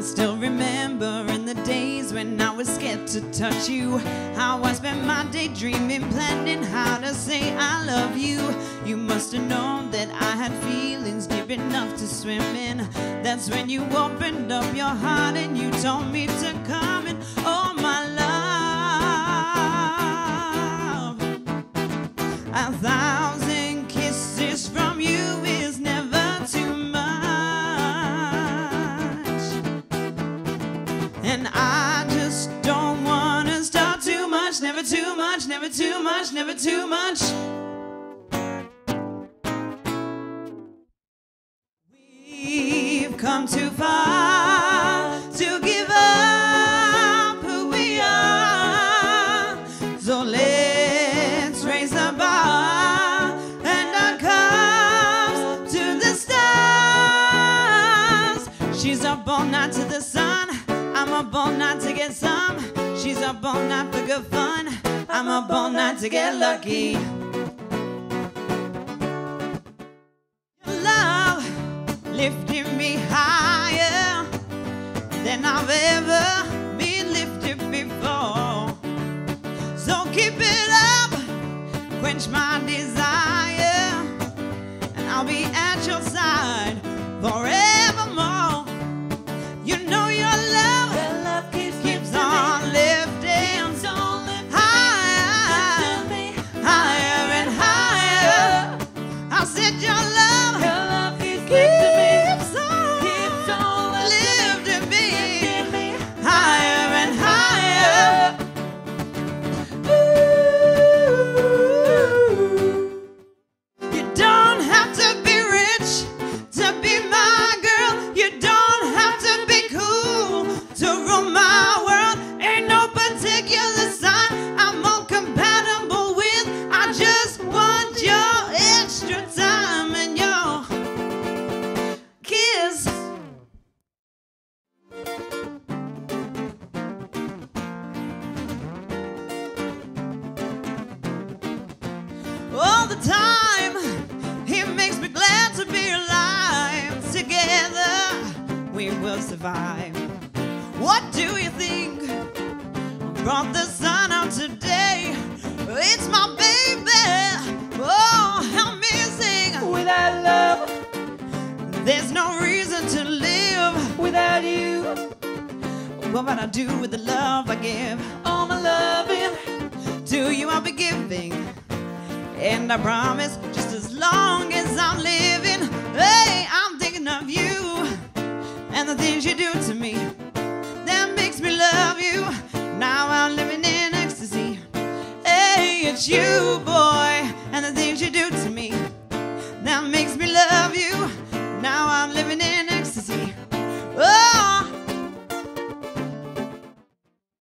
I still remember in the days when I was scared to touch you. How I spent my day dreaming, planning how to say I love you. You must have known that I had feelings deep enough to swim in. That's when you opened up your heart and you told me to come in. Oh, my love. A thousand kisses from And I just don't wanna start too much, never too much, never too much, never too much. We've come too far to give up who we are. So let's raise the bar and our cups to the stars. She's up all night to the sun. I'm up all night to get some. She's up all night for good fun. I'm up all night to get lucky. Love lifted me higher than I've ever been lifted before. So keep it up, quench my desire, and I'll be time. It makes me glad to be alive. Together, we will survive. What do you think brought the sun out today? It's my baby. Oh, help me sing. Without love, There's no reason to live. without you, What would I do with the love I give? all my loving, To you, I'll be giving. And I promise, just as long as I'm living, hey, I'm thinking of you and the things you do to me. That makes me love you. Now I'm living in ecstasy. Hey, it's you, boy,